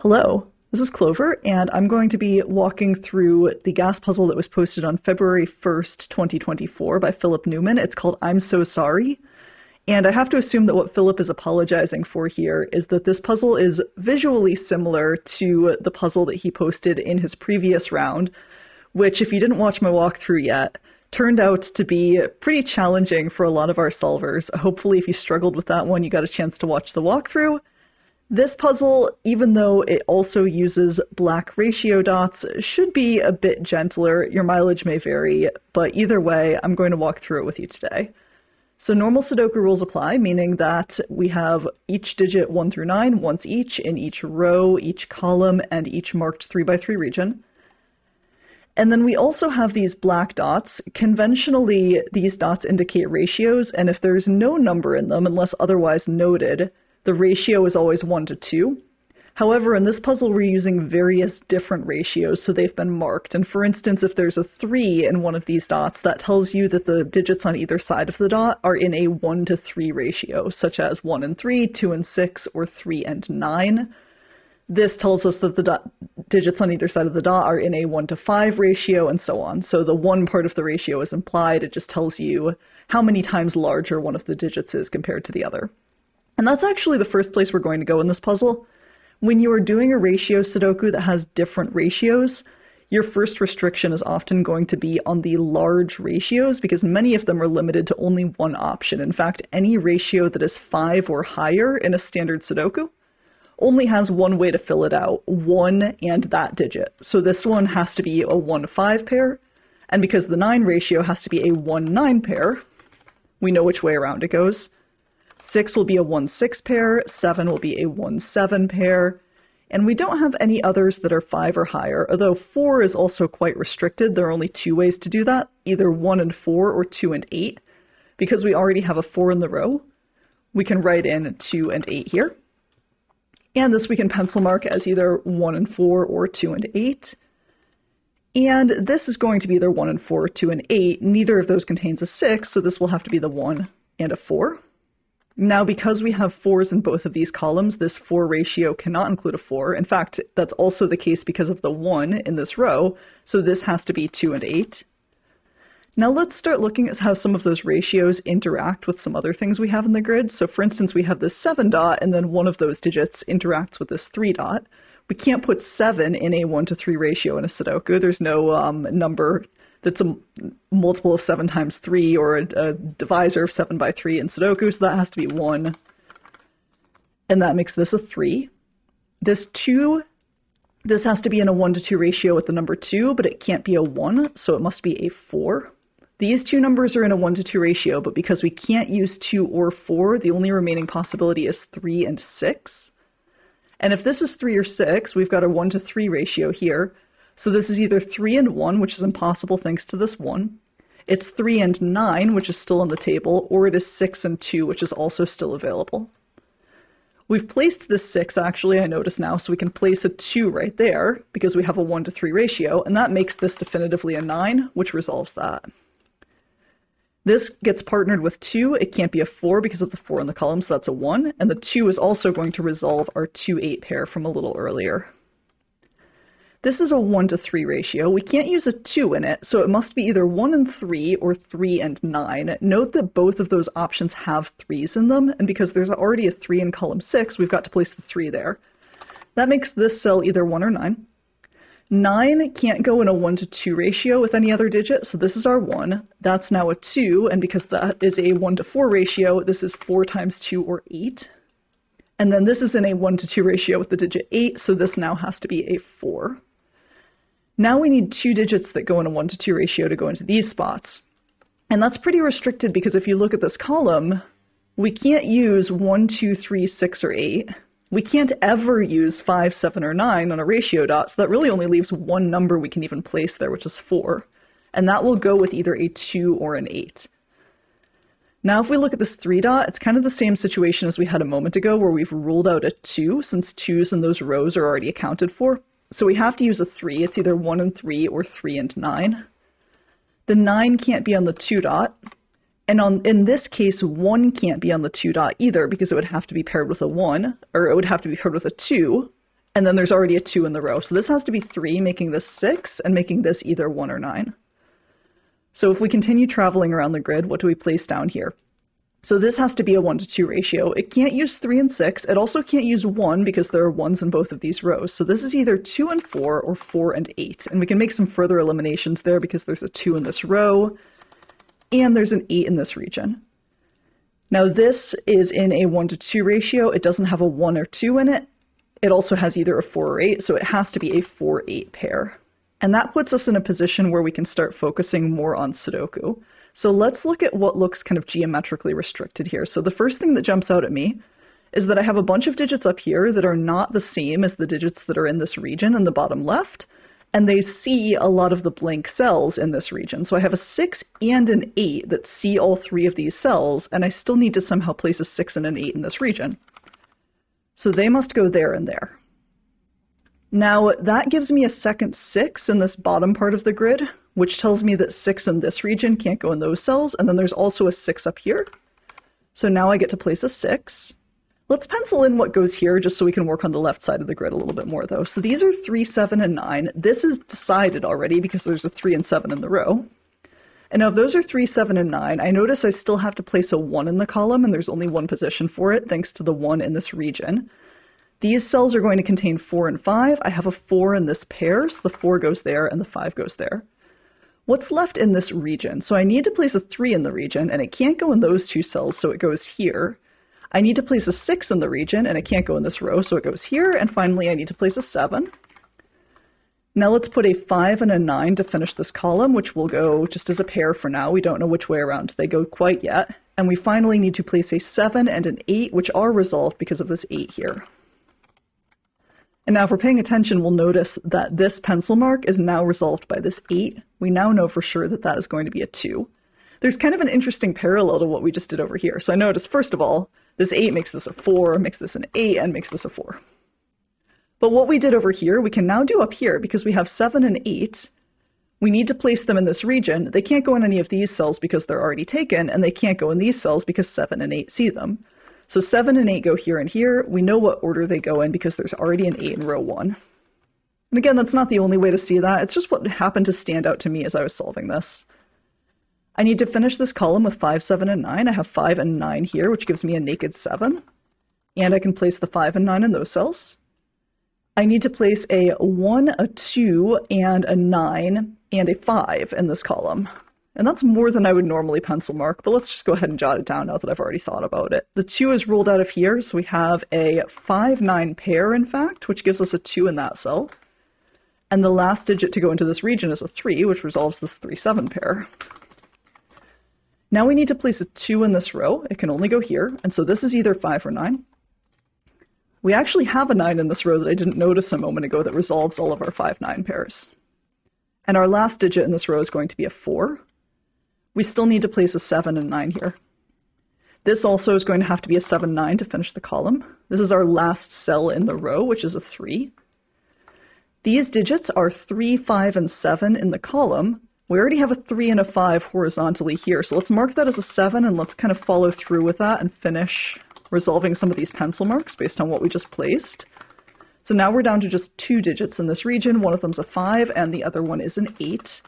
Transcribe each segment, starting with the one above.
Hello, this is Clover, and I'm going to be walking through the gas puzzle that was posted on February 1st, 2024 by Philip Newman. It's called I'm So Sorry. And I have to assume that what Philip is apologizing for here is that this puzzle is visually similar to the puzzle that he posted in his previous round, which, if you didn't watch my walkthrough yet, turned out to be pretty challenging for a lot of our solvers. Hopefully, if you struggled with that one, you got a chance to watch the walkthrough. This puzzle, even though it also uses black ratio dots, should be a bit gentler. Your mileage may vary, but either way, I'm going to walk through it with you today. So normal Sudoku rules apply, meaning that we have each digit 1 through 9 once each in each row, each column, and each marked 3 by 3 region. And then we also have these black dots. Conventionally, these dots indicate ratios, and if there's no number in them, unless otherwise noted, the ratio is always 1 to 2. However, in this puzzle, we're using various different ratios, so they've been marked. And for instance, if there's a 3 in one of these dots, that tells you that the digits on either side of the dot are in a 1 to 3 ratio, such as 1 and 3, 2 and 6, or 3 and 9. This tells us that the digits on either side of the dot are in a 1 to 5 ratio, and so on. So the one part of the ratio is implied, it just tells you how many times larger one of the digits is compared to the other. And that's actually the first place we're going to go in this puzzle. When you are doing a ratio Sudoku that has different ratios, your first restriction is often going to be on the large ratios because many of them are limited to only one option. In fact, any ratio that is 5 or higher in a standard Sudoku only has one way to fill it out, 1 and that digit. So this one has to be a 1-5 pair, and because the 9 ratio has to be a 1-9 pair, we know which way around it goes. 6 will be a 1 6 pair, 7 will be a 1 7 pair, and we don't have any others that are 5 or higher, although 4 is also quite restricted. There are only two ways to do that either 1 and 4 or 2 and 8. Because we already have a 4 in the row, we can write in 2 and 8 here. And this we can pencil mark as either 1 and 4 or 2 and 8. And this is going to be either 1 and 4, or 2 and 8. Neither of those contains a 6, so this will have to be the 1 and a 4. Now, because we have fours in both of these columns, this four ratio cannot include a four. In fact, that's also the case because of the one in this row, so this has to be two and eight. Now let's start looking at how some of those ratios interact with some other things we have in the grid. So for instance, we have this 7 dot, and then one of those digits interacts with this 3 dot. We can't put 7 in a 1 to 3 ratio in a Sudoku. There's no um, number that's a multiple of 7 times 3 or a, a divisor of 7 by 3 in Sudoku, so that has to be 1. And that makes this a 3. This 2, this has to be in a 1 to 2 ratio with the number 2, but it can't be a 1, so it must be a 4. These two numbers are in a 1 to 2 ratio, but because we can't use 2 or 4, the only remaining possibility is 3 and 6. And if this is 3 or 6, we've got a 1 to 3 ratio here, so this is either 3 and 1, which is impossible thanks to this 1. It's 3 and 9, which is still on the table, or it is 6 and 2, which is also still available. We've placed this 6, actually, I notice now, so we can place a 2 right there, because we have a 1 to 3 ratio, and that makes this definitively a 9, which resolves that. This gets partnered with 2, it can't be a 4 because of the 4 in the column, so that's a 1, and the 2 is also going to resolve our 2-8 pair from a little earlier. This is a 1 to 3 ratio. We can't use a 2 in it, so it must be either 1 and 3 or 3 and 9. Note that both of those options have 3s in them, and because there's already a 3 in column 6, we've got to place the 3 there. That makes this cell either 1 or 9. 9 can't go in a 1 to 2 ratio with any other digit, so this is our 1. That's now a 2, and because that is a 1 to 4 ratio, this is 4 times 2 or 8. And then this is in a 1 to 2 ratio with the digit 8, so this now has to be a 4. Now we need two digits that go in a 1 to 2 ratio to go into these spots. And that's pretty restricted because if you look at this column, we can't use 1, 2, 3, 6, or 8. We can't ever use 5, 7, or 9 on a ratio dot, so that really only leaves one number we can even place there, which is 4. And that will go with either a 2 or an 8. Now, if we look at this 3 dot, it's kind of the same situation as we had a moment ago where we've ruled out a 2 since 2's in those rows are already accounted for. So we have to use a 3. It's either 1 and 3 or 3 and 9. The 9 can't be on the 2 dot. And on in this case, 1 can't be on the 2 dot either because it would have to be paired with a 1, or it would have to be paired with a 2. And then there's already a 2 in the row. So this has to be 3, making this 6, and making this either 1 or 9. So if we continue traveling around the grid, what do we place down here? So this has to be a 1 to 2 ratio. It can't use 3 and 6. It also can't use 1 because there are 1s in both of these rows. So this is either 2 and 4 or 4 and 8. And we can make some further eliminations there because there's a 2 in this row and there's an 8 in this region. Now this is in a 1 to 2 ratio. It doesn't have a 1 or 2 in it. It also has either a 4 or 8, so it has to be a 4-8 pair. And that puts us in a position where we can start focusing more on Sudoku. So let's look at what looks kind of geometrically restricted here. So the first thing that jumps out at me is that I have a bunch of digits up here that are not the same as the digits that are in this region in the bottom left, and they see a lot of the blank cells in this region. So I have a 6 and an 8 that see all three of these cells, and I still need to somehow place a 6 and an 8 in this region. So they must go there and there. Now, that gives me a second 6 in this bottom part of the grid, which tells me that 6 in this region can't go in those cells, and then there's also a 6 up here. So now I get to place a 6. Let's pencil in what goes here just so we can work on the left side of the grid a little bit more though. So these are 3, 7, and 9. This is decided already because there's a 3 and 7 in the row. And now if those are 3, 7, and 9, I notice I still have to place a 1 in the column and there's only one position for it thanks to the 1 in this region. These cells are going to contain 4 and 5. I have a 4 in this pair, so the 4 goes there and the 5 goes there. What's left in this region? So I need to place a 3 in the region, and it can't go in those two cells, so it goes here. I need to place a 6 in the region, and it can't go in this row, so it goes here. And finally, I need to place a 7. Now let's put a 5 and a 9 to finish this column, which will go just as a pair for now. We don't know which way around they go quite yet. And we finally need to place a 7 and an 8, which are resolved because of this 8 here. And now if we're paying attention, we'll notice that this pencil mark is now resolved by this 8. We now know for sure that that is going to be a 2. There's kind of an interesting parallel to what we just did over here. So I notice, first of all, this 8 makes this a 4, makes this an 8, and makes this a 4. But what we did over here, we can now do up here because we have 7 and 8. We need to place them in this region. They can't go in any of these cells because they're already taken, and they can't go in these cells because 7 and 8 see them. So 7 and 8 go here and here. We know what order they go in because there's already an 8 in row 1. And again, that's not the only way to see that. It's just what happened to stand out to me as I was solving this. I need to finish this column with 5, 7, and 9. I have 5 and 9 here, which gives me a naked 7. And I can place the 5 and 9 in those cells. I need to place a 1, a 2, and a 9, and a 5 in this column. And that's more than I would normally pencil mark, but let's just go ahead and jot it down now that I've already thought about it. The 2 is ruled out of here, so we have a 5-9 pair, in fact, which gives us a 2 in that cell. And the last digit to go into this region is a 3, which resolves this 3-7 pair. Now we need to place a 2 in this row. It can only go here, and so this is either 5 or 9. We actually have a 9 in this row that I didn't notice a moment ago that resolves all of our 5-9 pairs. And our last digit in this row is going to be a 4, we still need to place a 7 and 9 here. This also is going to have to be a 7, 9 to finish the column. This is our last cell in the row, which is a 3. These digits are 3, 5, and 7 in the column. We already have a 3 and a 5 horizontally here, so let's mark that as a 7 and let's kind of follow through with that and finish resolving some of these pencil marks based on what we just placed. So now we're down to just two digits in this region. One of them's a 5 and the other one is an 8.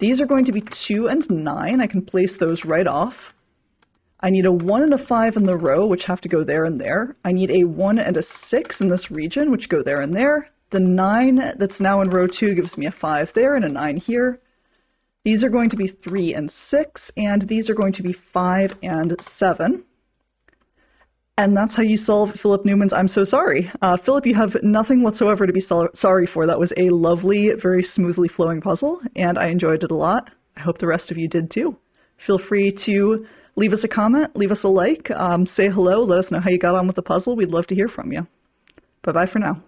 These are going to be 2 and 9. I can place those right off. I need a 1 and a 5 in the row, which have to go there and there. I need a 1 and a 6 in this region, which go there and there. The 9 that's now in row 2 gives me a 5 there and a 9 here. These are going to be 3 and 6, and these are going to be 5 and 7. And that's how you solve Philip Newman's I'm So Sorry. Uh, Philip, you have nothing whatsoever to be so- sorry for. That was a lovely, very smoothly flowing puzzle, and I enjoyed it a lot. I hope the rest of you did too. Feel free to leave us a comment, leave us a like, um, say hello, let us know how you got on with the puzzle. We'd love to hear from you. Bye bye for now.